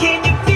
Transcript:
Can you